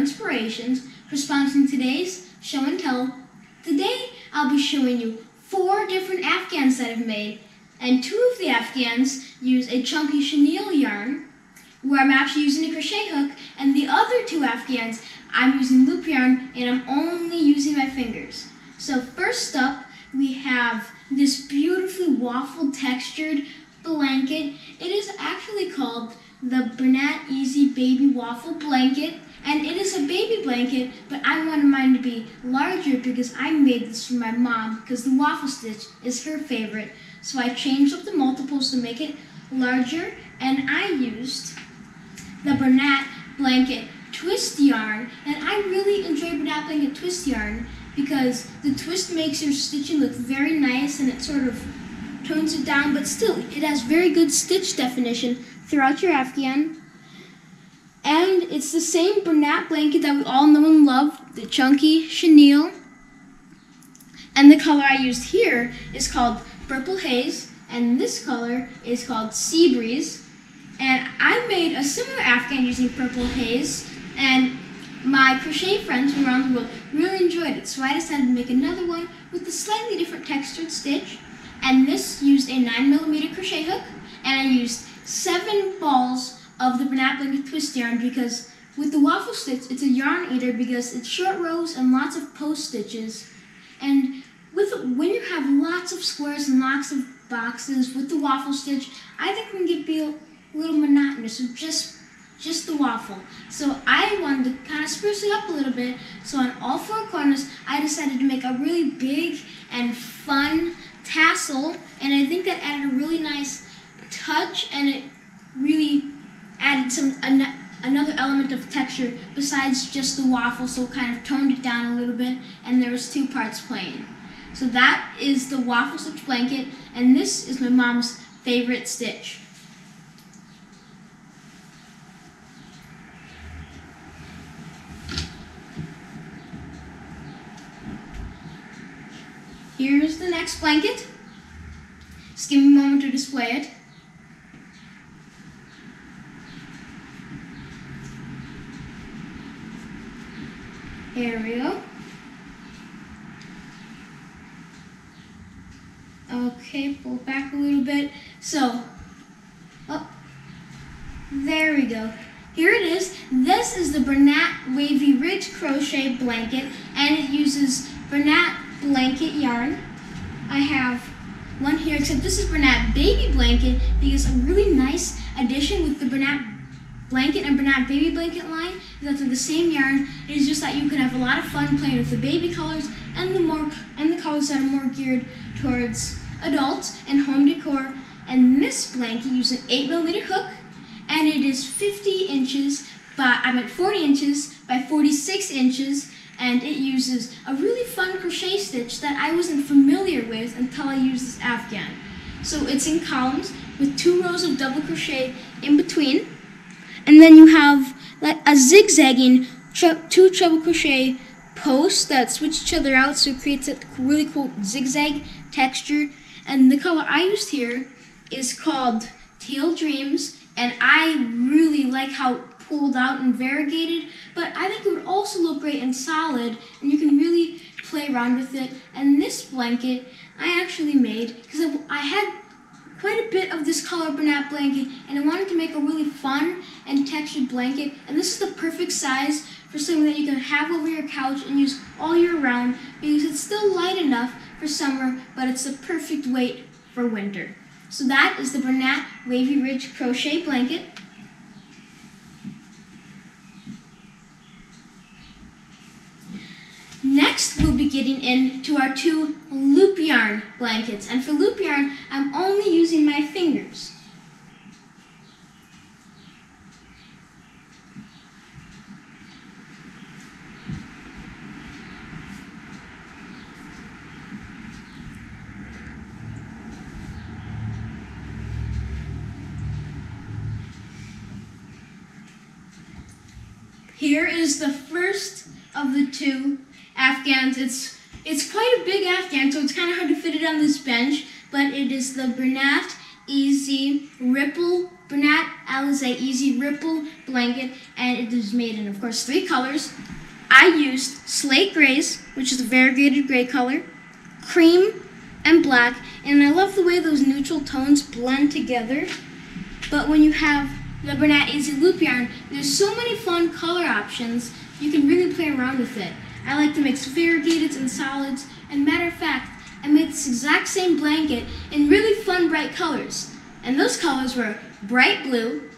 inspirations for sponsoring today's show and tell. Today, I'll be showing you four different Afghans that I've made, and two of the Afghans use a chunky chenille yarn, where I'm actually using a crochet hook, and the other two Afghans, I'm using loop yarn, and I'm only using my fingers. So first up, we have this beautifully waffle textured blanket. It is actually called the Bernat Easy Baby Waffle Blanket. And it is a baby blanket, but I wanted mine to be larger because I made this for my mom because the waffle stitch is her favorite. So I changed up the multiples to make it larger and I used the Bernat Blanket twist yarn and I really enjoy Bernat Blanket twist yarn because the twist makes your stitching look very nice and it sort of tones it down but still it has very good stitch definition throughout your Afghan. And it's the same Bernat blanket that we all know and love, the chunky chenille. And the color I used here is called Purple Haze, and this color is called Sea Breeze. And I made a similar Afghan using Purple Haze, and my crochet friends from around the world really enjoyed it, so I decided to make another one with a slightly different textured stitch. And this used a 9mm crochet hook, and I used seven balls of the Bernat twist yarn because with the waffle stitch, it's a yarn eater because it's short rows and lots of post stitches. And with when you have lots of squares and lots of boxes with the waffle stitch, I think it can get be a little monotonous with just just the waffle. So I wanted to kind of spruce it up a little bit. So on all four corners, I decided to make a really big and fun tassel, and I think that added a really nice touch, and it really added some an, another element of texture besides just the waffle, so it kind of toned it down a little bit, and there was two parts playing. So that is the waffle stitch blanket, and this is my mom's favorite stitch. Here's the next blanket. Just give me a moment to display it. Go. Okay, pull back a little bit. So, oh, there we go. Here it is. This is the Bernat Wavy Ridge Crochet Blanket, and it uses Bernat blanket yarn. I have one here, except this is Bernat Baby Blanket because a really nice addition with the Bernat blanket and Bernat baby blanket line is that they're the same yarn. It is just that you can have a lot of fun playing with the baby colors and the more and the colors that are more geared towards adults and home decor. And this blanket uses an 8 millimeter hook and it is 50 inches by I meant 40 inches by 46 inches and it uses a really fun crochet stitch that I wasn't familiar with until I used this Afghan. So it's in columns with two rows of double crochet in between and then you have like a zigzagging two treble crochet posts that switch each other out so it creates a really cool zigzag texture. And the color I used here is called Teal Dreams and I really like how pulled out and variegated, but I think it would also look great and solid and you can really play around with it. And this blanket I actually made because I had quite a bit of this color Bernat blanket and I wanted to make a really fun and textured blanket and this is the perfect size for something that you can have over your couch and use all year round because it's still light enough for summer but it's the perfect weight for winter. So that is the Bernat Wavy Ridge Crochet Blanket. Next, we'll be getting into our two loop yarn blankets. And for loop yarn, I'm only using my fingers. Here is the first of the two Afghans. It's it's quite a big Afghan, so it's kind of hard to fit it on this bench, but it is the Bernat Easy Ripple Bernat Alizé Easy Ripple blanket, and it is made in, of course, three colors. I used slate grays, which is a variegated gray color, cream, and black, and I love the way those neutral tones blend together. But when you have the Bernat Easy Loop yarn, there's so many fun color options, you can really play around with it. I like to mix variegateds and solids, and matter of fact, I made this exact same blanket in really fun bright colors. And those colors were bright blue,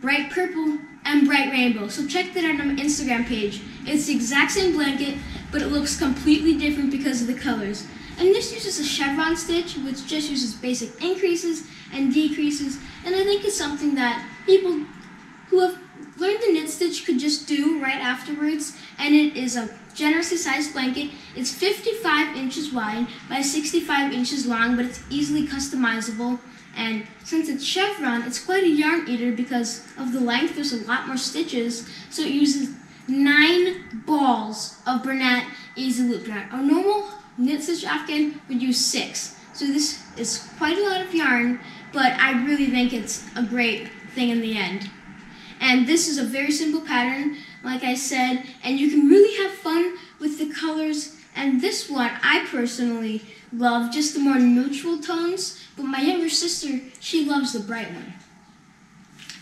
bright purple, and bright rainbow. So check that out on my Instagram page. It's the exact same blanket, but it looks completely different because of the colors. And this uses a chevron stitch, which just uses basic increases and decreases, and I think it's something that people who have learned the knit stitch could just do right afterwards, and it is a generously sized blanket. It's 55 inches wide by 65 inches long, but it's easily customizable. And since it's chevron, it's quite a yarn eater because of the length. There's a lot more stitches, so it uses nine balls of Bernat Easy Loop yarn. A normal knit stitch afghan would use six. So this is quite a lot of yarn, but I really think it's a great thing in the end. And this is a very simple pattern, like I said, and you can really have fun with the colors. And this one, I personally love just the more neutral tones, but my younger sister, she loves the bright one.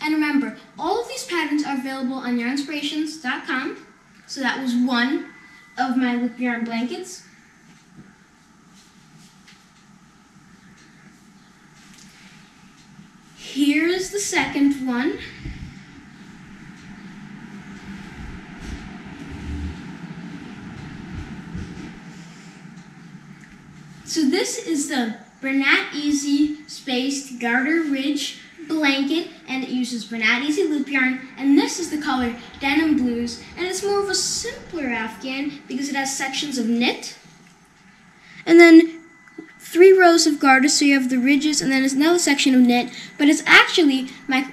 And remember, all of these patterns are available on yarnspirations.com. So that was one of my loop yarn blankets. Here's the second one. So this is the Bernat Easy Spaced Garter Ridge blanket and it uses Bernat Easy loop yarn and this is the color Denim Blues and it's more of a simpler afghan because it has sections of knit and then three rows of garters so you have the ridges and then there's another section of knit but it's actually my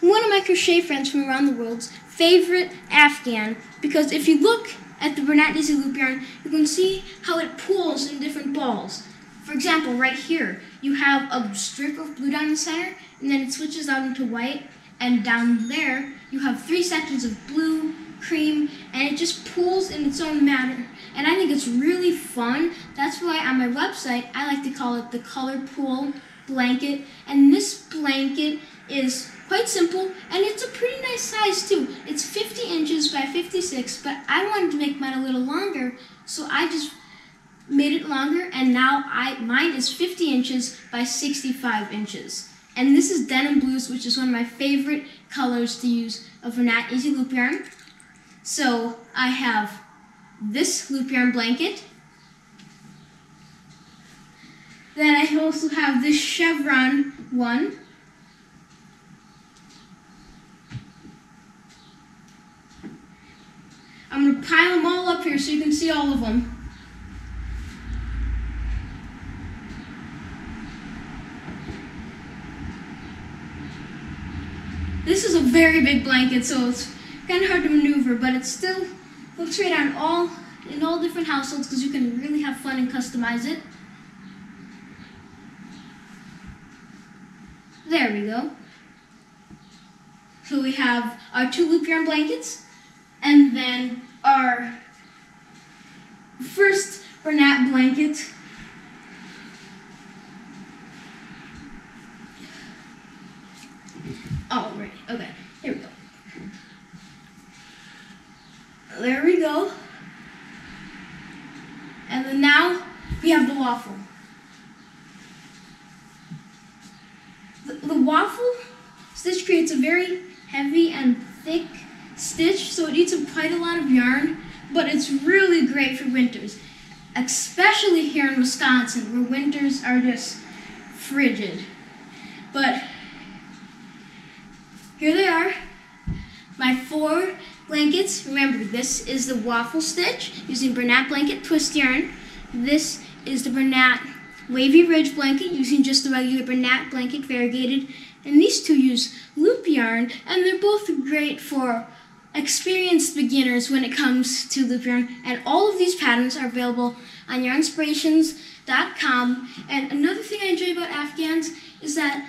one of my crochet friends from around the world's favorite afghan because if you look at the Bernat Easy loop yarn you can see how it pulls in different balls for example right here you have a strip of blue down the center and then it switches out into white and down there you have three sections of blue cream and it just pulls in its own manner and I think it's really fun. That's why on my website I like to call it the color pool blanket. And this blanket is quite simple and it's a pretty nice size too. It's 50 inches by 56, but I wanted to make mine a little longer, so I just made it longer and now I mine is 50 inches by 65 inches. And this is Denim Blues, which is one of my favorite colors to use of Bernat Easy Loop Yarn. So I have this loop yarn blanket. Then I also have this chevron one. I'm going to pile them all up here so you can see all of them. This is a very big blanket, so it's kind of hard to maneuver, but it's still looks great on all in all different households because you can really have fun and customize it. There we go. So we have our two loop yarn blankets, and then our first Bernat blanket. All right, okay, here we go. There we go. And then now we have the waffle. The, the waffle stitch creates a very heavy and thick stitch, so it eats up quite a lot of yarn, but it's really great for winters, especially here in Wisconsin, where winters are just frigid. But here they are, my four blankets. Remember, this is the waffle stitch using Bernat blanket twist yarn. This is the Bernat wavy ridge blanket using just the regular Bernat blanket variegated. And these two use loop yarn, and they're both great for experienced beginners when it comes to loop yarn. And all of these patterns are available on yarnspirations.com. And another thing I enjoy about Afghans is that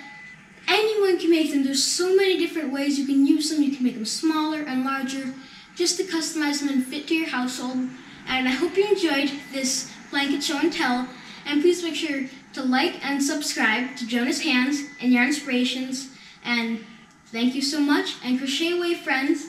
anyone can make them. There's so many different ways you can use them. You can make them smaller and larger just to customize them and fit to your household. And I hope you enjoyed this blanket show and tell. And please make sure to like and subscribe to Jonah's Hands and Yarnspirations. And thank you so much. And crochet away, friends.